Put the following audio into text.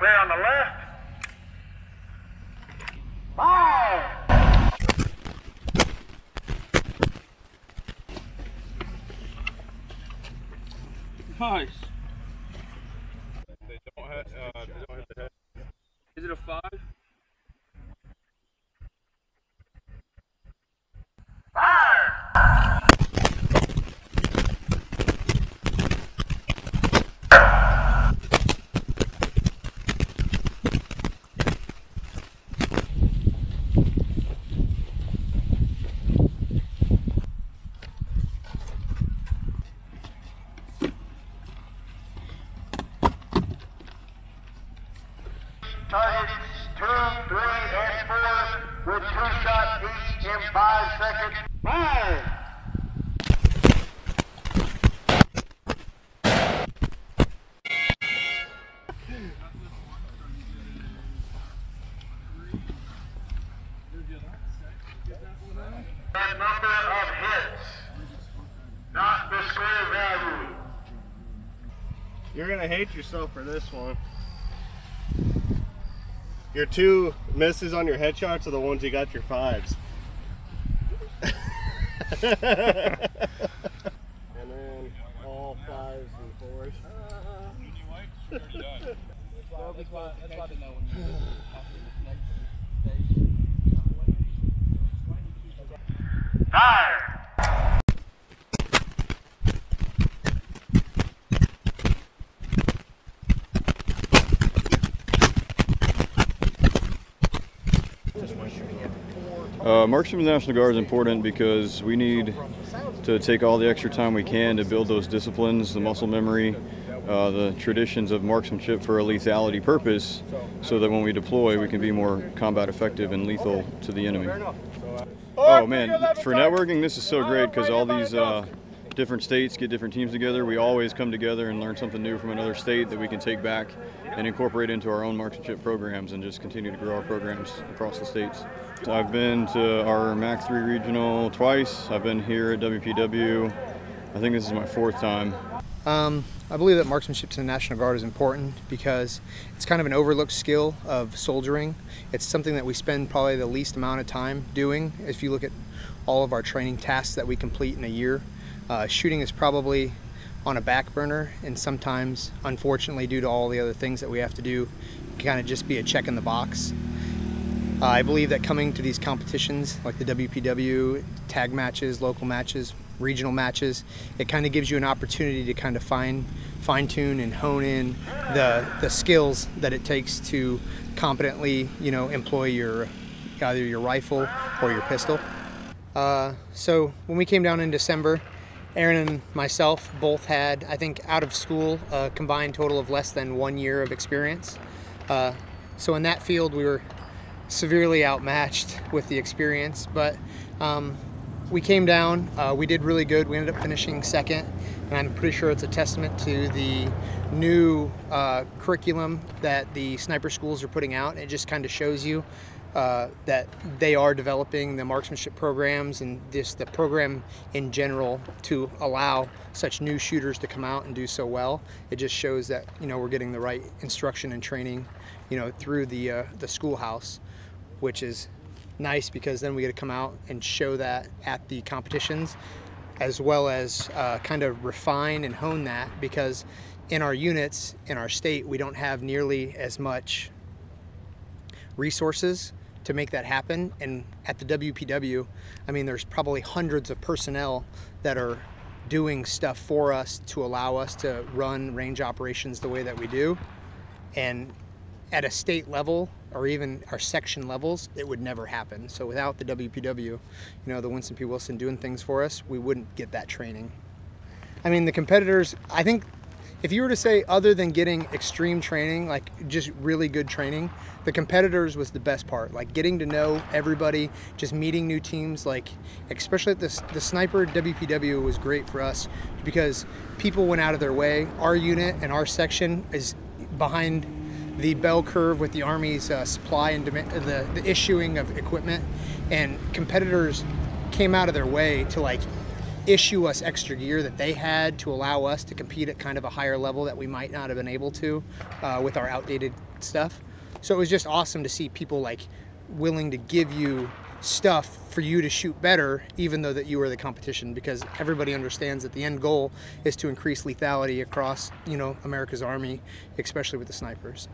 Clear on the left. Fire! Nice. They don't have, uh, they don't hit the head. Is it a five? Fire! Targets two, three, and four with two shots each in five seconds. Fire! The number of hits, not the square value. You're gonna hate yourself for this one. Your two misses on your headshots are the ones you got your fives. and then all fives and fours. Fire! Uh, Marksman National Guard is important because we need to take all the extra time we can to build those disciplines, the muscle memory, uh, the traditions of marksmanship for a lethality purpose, so that when we deploy, we can be more combat effective and lethal to the enemy. Oh man, for networking, this is so great because all these uh, different states get different teams together. We always come together and learn something new from another state that we can take back and incorporate into our own marksmanship programs and just continue to grow our programs across the states. So I've been to our MAC 3 regional twice. I've been here at WPW. I think this is my fourth time. Um, I believe that marksmanship to the National Guard is important because it's kind of an overlooked skill of soldiering. It's something that we spend probably the least amount of time doing. If you look at all of our training tasks that we complete in a year, uh, shooting is probably on a back burner, and sometimes, unfortunately, due to all the other things that we have to do, can kind of just be a check in the box. Uh, I believe that coming to these competitions like the WPW, tag matches, local matches, regional matches, it kind of gives you an opportunity to kind of fine fine tune and hone in the the skills that it takes to competently, you know, employ your either your rifle or your pistol. Uh, so when we came down in December, Aaron and myself both had, I think, out of school, a combined total of less than one year of experience. Uh, so in that field, we were severely outmatched with the experience, but um, we came down. Uh, we did really good. We ended up finishing second, and I'm pretty sure it's a testament to the new uh, curriculum that the sniper schools are putting out. It just kind of shows you uh, that they are developing the marksmanship programs and this the program in general to allow such new shooters to come out and do so well. It just shows that you know we're getting the right instruction and training, you know, through the uh, the schoolhouse, which is nice because then we get to come out and show that at the competitions as well as uh, kind of refine and hone that because in our units in our state we don't have nearly as much resources to make that happen and at the WPW I mean there's probably hundreds of personnel that are doing stuff for us to allow us to run range operations the way that we do and at a state level or even our section levels, it would never happen. So without the WPW, you know, the Winston P. Wilson doing things for us, we wouldn't get that training. I mean, the competitors, I think if you were to say other than getting extreme training, like just really good training, the competitors was the best part. Like getting to know everybody, just meeting new teams, like especially the, the sniper WPW was great for us because people went out of their way. Our unit and our section is behind the bell curve with the Army's uh, supply and demand, the, the issuing of equipment, and competitors came out of their way to like issue us extra gear that they had to allow us to compete at kind of a higher level that we might not have been able to uh, with our outdated stuff. So it was just awesome to see people like willing to give you stuff for you to shoot better even though that you were the competition because everybody understands that the end goal is to increase lethality across you know america's army especially with the snipers